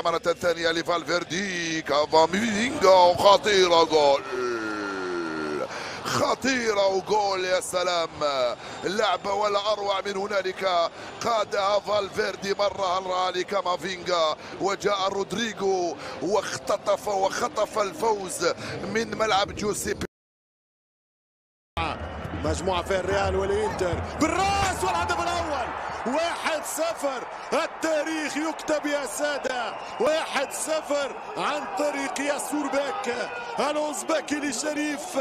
مرة ثانية لفالفيردي. كامافينجا خطيرة جول. خطيرة وجول يا سلام. اللعبة ولا أروع من هنالك. قادها فالفيردي مرة لكامافينجا وجاء رودريجو واختطف وخطف الفوز من ملعب جوزيبي مجموعة في الريال والإنتر. بالراس والهدف الأول. واحد صفر. التاريخ يكتب يا سادة. واحد صفر عن طريق ياسور بك الأوزبكي لشريف.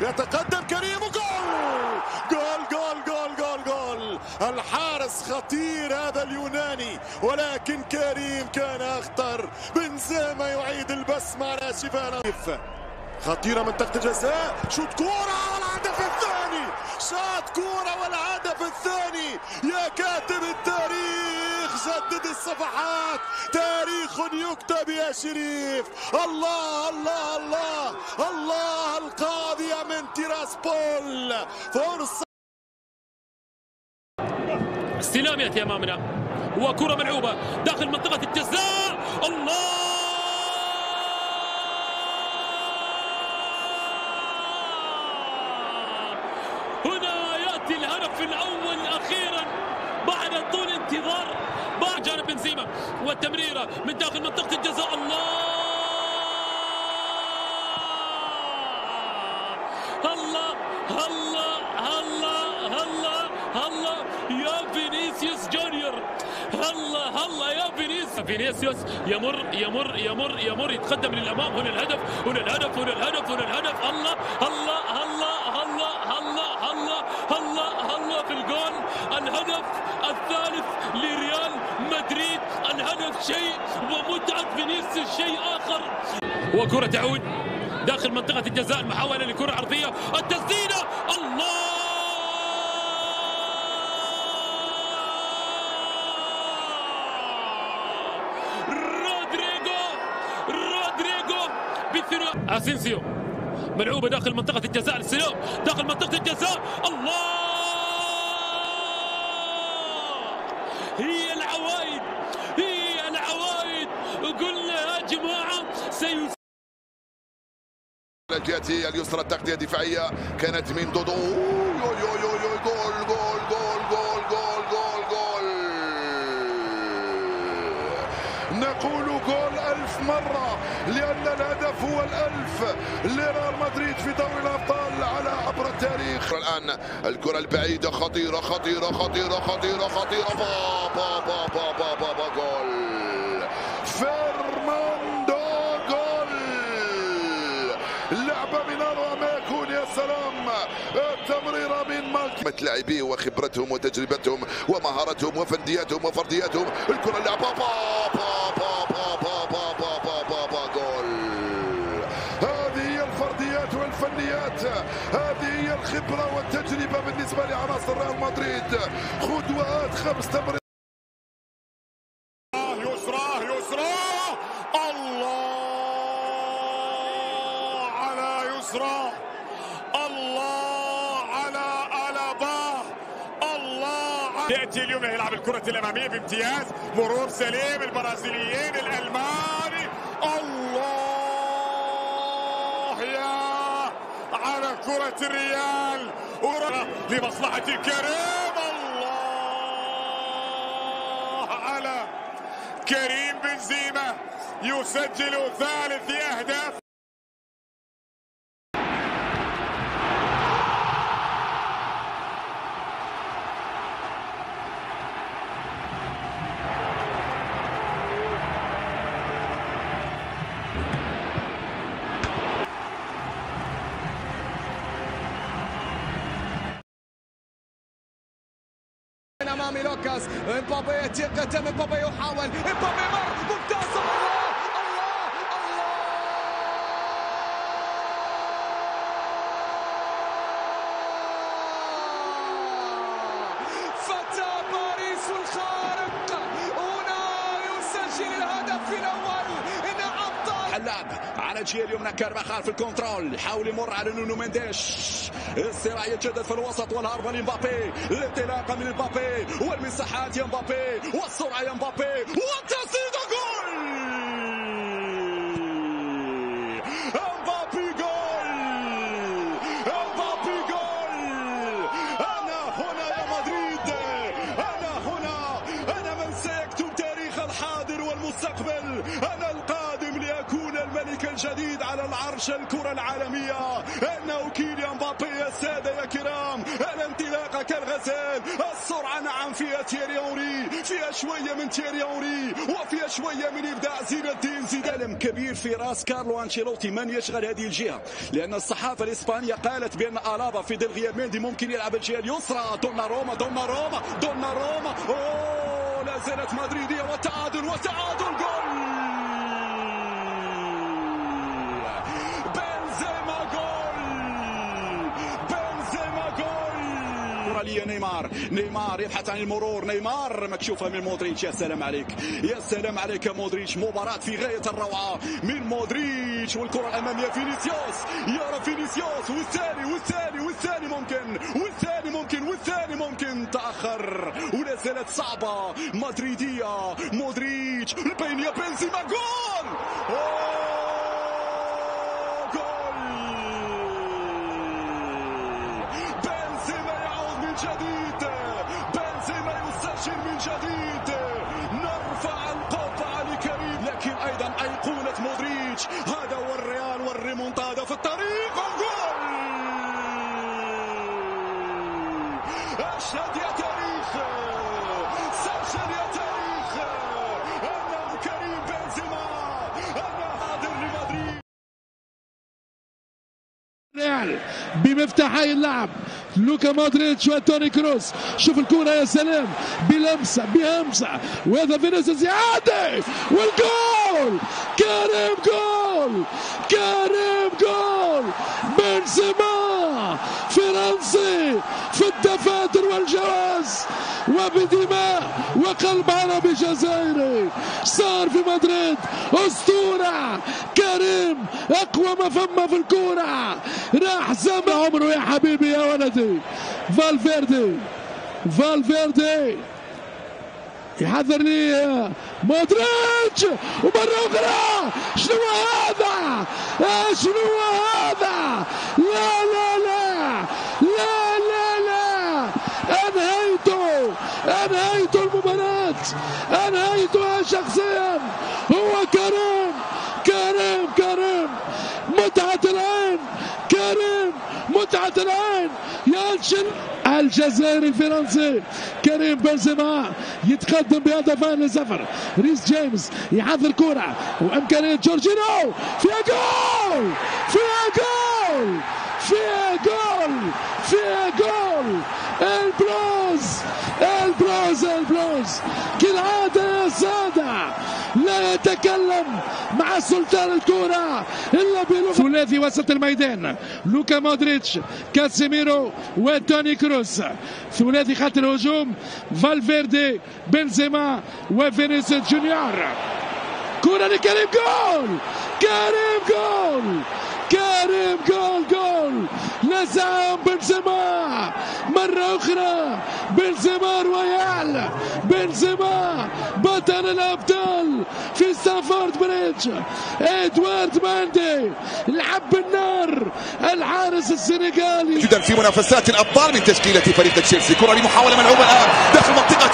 يتقدم كريم وجول. جول جول جول جول جول. الحارس خطير هذا اليوناني. ولكن كريم كان أخطر. بنزيما يعيد البسمة على شفاهنا خطيرة منطقة الجزاء شوت كورة والهدف الثاني شاط كورة والهدف الثاني. يا كاتب التاريخ جدد الصفحات. تاريخ يكتب يا شريف. الله الله الله الله القاضية من تيراسبول فرصة. استلام ياتي امامنا وكره ملعوبة داخل منطقة الجزاء. الله هنا ياتي الهدف الأول أخيرا بعد طول انتظار بعد جانب بنزيما والتمريرة من داخل منطقة الجزاء. الله! الله! الله! الله! الله! الله! يا فينيسيوس جونيور! الله! الله! يا فينيسيوس! فينيسيوس يمر يمر يمر يمر يتقدم للأمام. هنا الهدف هنا الهدف هنا الهدف هنا الهدف. الله الله! الله الله الله الله الله الله في الجول الهدف الثالث لريال مدريد الهدف شيء ومتعة فينيسيوس شيء آخر. وكرة تعود داخل منطقة الجزاء المحاولة لكرة عرضية. التسديدة! الله! رودريجو رودريجو بالثناء أسينسيو ملعوبة داخل منطقة الجزاء السلام داخل منطقة الجزاء. الله! هي العوايد هي قلنا يا جماعة سيس الجهة اليسرى التغطية الدفاعية. كانت من دودو. يو يو يو يو جول جول جول جول جول جول جول. نقول جول ألف مرة لأن الهدف هو الألف لريال مدريد في دوري الأبطال على عبر التاريخ. الآن الكرة البعيدة خطيرة خطيرة خطيرة خطيرة خطيرة. با با با با با با, با جول فيرماندو جول لعبة من أروع ما يكون يا سلام التمريرة مالك لاعبيه وخبرتهم وتجربتهم ومهارتهم وفنياتهم وفردياتهم الكرة اللعبة با با با با با با با با با با جول هذه هي الفرديات والفنيات هذه هي الخبرة والتجربة بالنسبة لعناصر ريال مدريد خطوات خمس تمريرات الله على يسرى الله يأتي اليوم يلعب الكرة الأمامية بامتياز مرور سليم البرازيليين الألماني. الله يا على كرة الريال. لمصلحة كريم الله على كريم بنزيما. يسجل ثالث أهداف. أمامي لوكاس. إمبابي ياتي قدام. إمبابي يحاول. إمبابي مر. ممتاز. الله! فتى باريس الخارق. هنا يسجل الهدف الأول. طال حلاب على الجهه اليمنى كارفاخال في الكنترول. يحاول يمر على نونو مينديش. الصراع يتجدد في الوسط والهربه لمبابي الانطلاقة من مبابي والمساحات يا مبابي والسرعة يا مبابي. والتسديده عرش الكرة العالمية. انه كيليان مبابي يا سادة يا كرام. الانطلاقة كالغزال. السرعة نعم فيها تيري اونري فيها شوية من تيري اونري وفيها شوية من إبداع زين الدين زيدان. كبير في راس كارلو أنشيلوتي. من يشغل هذه الجهة؟ لأن الصحافة الإسبانية قالت بأن ألابا في ظل غياب مندي ممكن يلعب الجهة اليسرى. دونا روما دونا روما دونا روما. أوه لا زالت مدريدية. وتعادل وتعادل. نيمار يبحث عن المرور. نيمار مكشوفة من مودريتش. يا سلام عليك. يا سلام عليك يا مودريتش. مباراة في غاية الروعة من مودريتش والكرة الأمامية. فينيسيوس يرى فينيسيوس. والثاني والثاني والثاني ممكن والثاني ممكن والثاني ممكن. تأخر ولا زالت صعبة. مدريدية. مودريتش بين يا بنزيما جول! ريال بمفتاحي اللعب. لوكا مودريتش وتوني كروس. شوف الكرة يا سلام بلمسة بهمسة. وهذا فينيسيوس يعدي والجول! كريم جول! كريم جول! بنزيما! فرنسي في الدفاتر والجواز وبدماء وقلب عربي جزائري. صار في مدريد أسطورة. كريم أقوى ما فما في الكورة. راح زمن عمره يا حبيبي يا ولدي. فالفيردي فالفيردي. يحذر لي مودريتش. ومرة أخرى شنو هذا؟ آه، شنو هذا؟ لا لا لا لا لا أنهيته أنهيته المباراة أنهيتها شخصيا هو كريم كريم كريم متعة العين كريم العين يا الشن الجزائري الفرنسي كريم بنزيما يتقدم بهدفين لصفر. ريس جيمس يحضر كرة وأمكانية جورجينو. فيها جول! فيها جول! فيها جول! فيها جول! البلوز البلوز البلوز كالعادة يا سادة! لا يتكلم مع سلطان الكرة إلا بلغة ثلاثي وسط الميدان. لوكا مودريتش كاسيميرو وتوني كروس. ثلاثي خط الهجوم فالفيردي بنزيما وفينيسيوس جونيور. كرة لكريم جول! كريم جول! كريم جول جول! نزعهم بنزيما! مرة أخرى بنزيما رويال. بنزيما بطل الأبطال في ستامفورد بريدج. إدوارد ميندي لعب بالنار. الحارس السنغالي. جدا في منافسات الأبطال من تشكيلة فريق تشيلسي. كرة لمحاولة ملعوبة الآن. داخل منطقه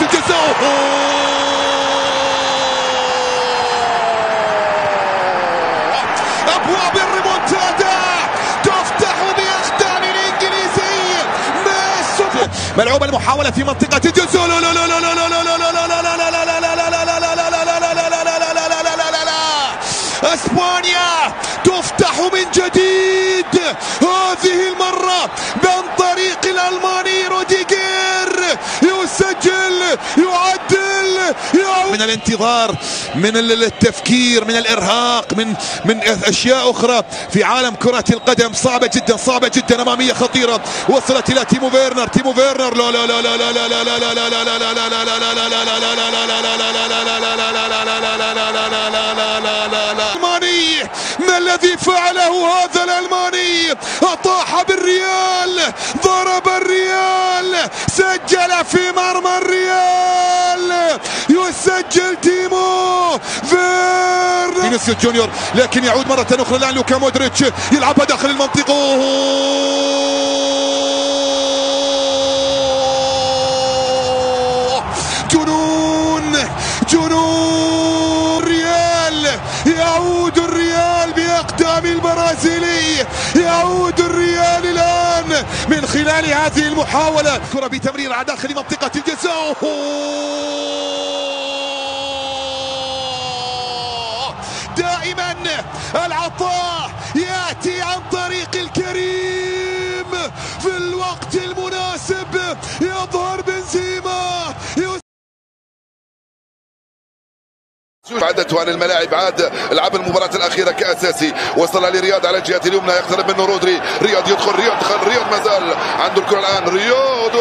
ملعوبه المحاوله في منطقه الجزء اسبانيا تفتح من جديد هذه المره لا من الانتظار من التفكير من الإرهاق من من أشياء أخرى في عالم كرة القدم صعبة جدا صعبة جدا أمامية خطيرة وصلت إلى تيمو فيرنر تيمو فيرنر لا لا لا لا لا لا لا لا لا لا لا لا لا لا لا الألماني ما الذي فعله هذا الألماني أطاح بالريال ضرب الريال سجل في مرمى الريال يسجل تيمو فيرنر فينيسيوس جونيور لكن يعود مرة أخرى الآن لوكا مودريتش يلعبها داخل المنطقة جنون جنون الريال يعود الريال بأقدام البرازيلي يعود الريال الآن من خلال هذه المحاولة. كرة بتمرير على داخل منطقة الجزاء العطاء يأتي عن طريق الكريم في الوقت المناسب. يظهر بنزيما. عادته عن الملاعب عاد لعب المباراة الأخيرة كأساسي. وصل لرياض على الجهة اليمنى يقترب منه رودري. رياض يدخل رياض دخل رياض ما زال. عنده الكرة الآن. رياض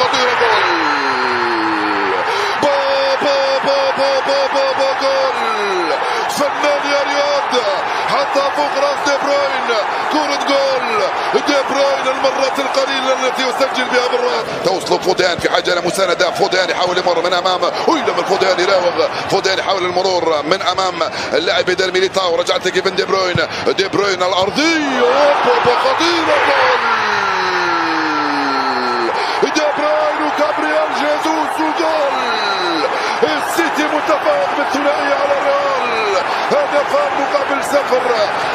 خطيرة جول حطها فوق راس دي بروين. كرة جول. دي بروين المرات القليلة التي يسجل بها بالراس توصل فودان في حاجة لمساندة فودان يحاول يمر من أمامه ويلم الفودان يراوغ؟ فودان يحاول المرور من أمام اللاعب إيدير ميليتاو. رجعت كيفن دي بروين. دي بروين الأرضية خطيرة جول. دي بروين وكابريال جيزوس وجول. السيتي متفوق بالثنائية على الريال. هدفان مقابل صفر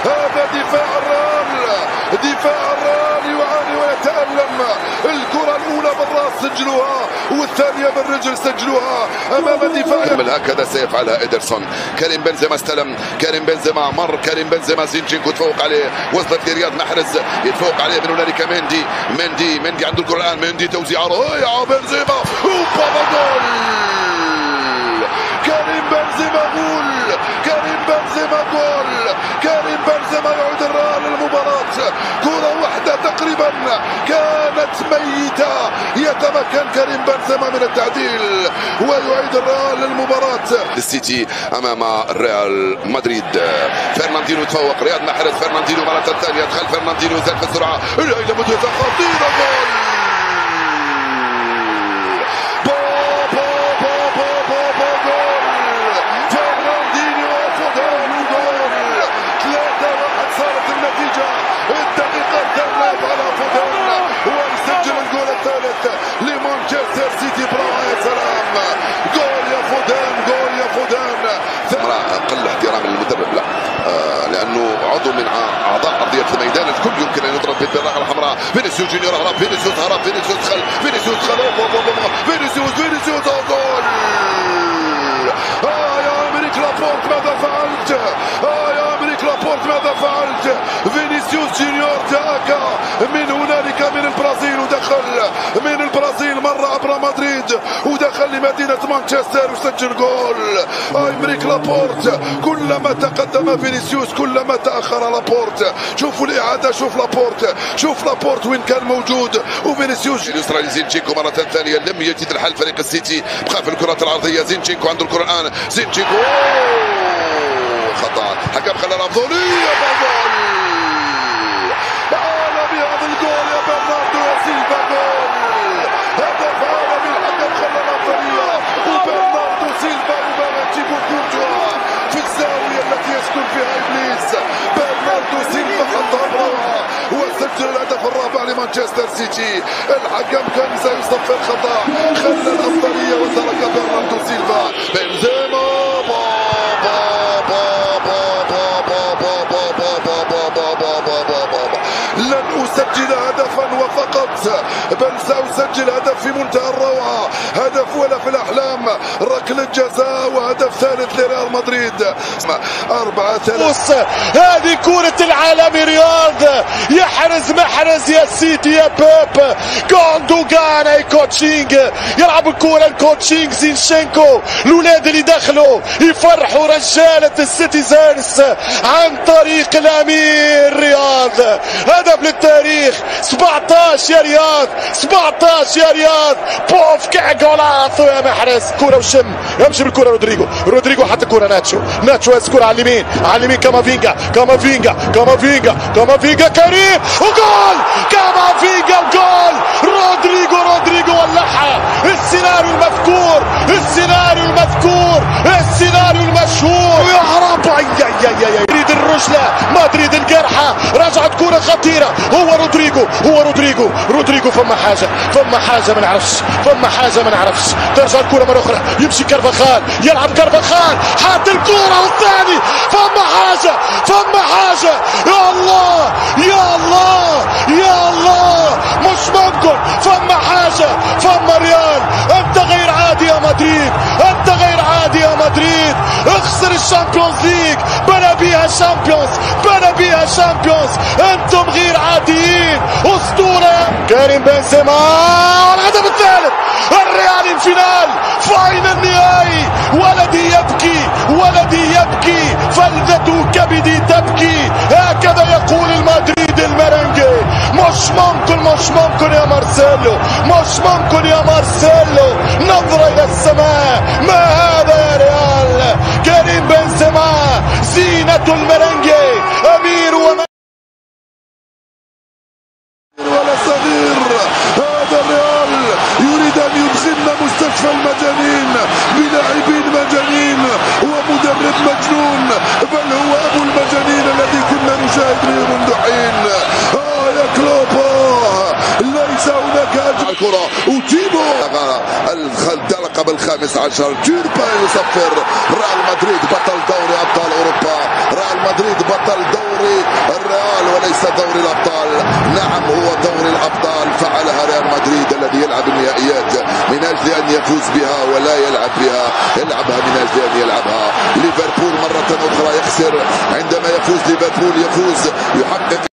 هذا دفاع الريال دفاع الريال يعاني ويتألم. الكرة الأولى بالراس سجلوها والثانية بالرجل سجلوها أمام دفاع. هكذا سيفعلها إيدرسون. كريم بنزيما استلم. كريم بنزيما مر. كريم بنزيما زينشينكو تفوق عليه. وصلت لرياض محرز. يتفوق عليه من هنالك مندي. مندي مندي عنده الكرة الآن. مندي توزيع رائعة بنزيما. وبابا جول كريم بنزيما جول بنزيما جول! كريم بنزيما يعود الريال للمباراة. كرة واحدة تقريبا. كانت ميتة. يتمكن كريم بنزيما من التعديل. ويعيد الريال للمباراة. السيتي أمام ريال مدريد. فرناندينو تفوق رياض محرز. فرناندينو مرة ثانية. دخل فرناندينو زاد في السرعة. إلى مدرسة خطيرة جول لمانشستر سيتي برافو يا سلام جول يا فودان جول يا فودان جول احترام المدرب لا آه لأنه عضو من اعضاء ارضيه الميدان الكل يمكن ان يضرب بالبطاقه الحمراء فينيسيوس جونيور هرب فينيسيوس هرب فينيسيوس خل فينيسيوس خل فينيسيوس فينيسيوس جول آه يا امريك لابورت ماذا فعلت آه يا امريك لابورت ماذا فعلت فينيسيوس جونيور جاءك من هنالك من البرازيل ودخل من البرازيل مر عبر مدريد ودخل لمدينة مانشستر وسجل جول امريك لابورت كلما تقدم فينيسيوس كلما تاخر لابورت شوفوا الاعاده شوف لابورت شوف لابورت وين كان موجود وفينيسيوس اليسرى لزينشينكو مره ثانية لم يجد الحل فريق السيتي بقى في الكرات العرضيه زينشينكو عنده الكره الان زينشينكو خطأ. حكم خلى الافضليه جول عالمي هذا الجول يا برناردو سيلفا جول هدف عالمي. الحكم خلى الافضليه وبرناردو سيلفا تيبو كورتوا في الزاوية التي يسكن فيها إبليس. برناردو سيلفا حطها بروعه وسجل الهدف الرابع لمانشستر سيتي. الحكم كان سيصفر خطا خلى الأفضلية وترك برناردو سيلفا. بنزيما. لن اسجل هدفا وفقط. بل ساسجل هدف في منتهى الروعة. هدف ولا في الأحلام. ركله جزاء وهدف ثالث لريال مدريد. أربعة ثلاثة. هذه كرة العالم رياض. يحرز محرز يا سيتي يا بيب. كوندوغان أي coaching يلعب الكرة ال coaching زينشينكو. الاولاد اللي دخلوا يفرحوا رجالة ال Citizens عن طريق الأمير رياض. هدف للتاريخ. 17 يا رياض 17 يا رياض. بوف que golazo يا محرز كرة وشم. يمشي بالكرة رودريجو رودريجو حط الكرة ناتشو. ناتشو يسكر على اليمين. على اليمين كامافينجا. كامافينجا. كامافينجا. كامافينجا كريم. وجول! كامافينجا وجول! رودريجو رودريجو ولعها السيناريو المذكور. السيناريو المذكور. السيناريو المشهور. يا رب. يا يا يا الرجلة مدريد الجرحة رجعت كرة خطيرة. هو رودريجو. هو رودريجو. رودريجو فما حاجة. فما حاجة ما نعرفش فما حاجة ما نعرفش ترجع الكرة مرة أخرى. يمشي كرفخال يلعب كرفخال حاط الكرة والثاني. فما حاجة. فما حاجة. يا الله. يا الله. يا الله. مش ممكن. فما حاجة. فما ريال. أنت غير عادي يا مدريد. أنت غير مدريد اخسر الشامبيونز ليج بنى بيها شامبيونز بنى بيها شامبيونز أنتم غير عاديين. أسطورة. كريم بنزيما. الهدف الثالث. الريال ال finale final نهائي ولدي يبكي. ولدي يبكي. فلذة كبدي تبكي. هكذا يقول المدريد الميرنجي. مش ممكن مش ممكن يا مارسيلو. مش ممكن يا مارسيلو. نظرة إلى السماء. Abdülmeren يفوز بها ولا يلعب بها. يلعبها من أجل أن يلعبها. ليفربول مرة أخرى يخسر. عندما يفوز ليفربول يفوز. يحقق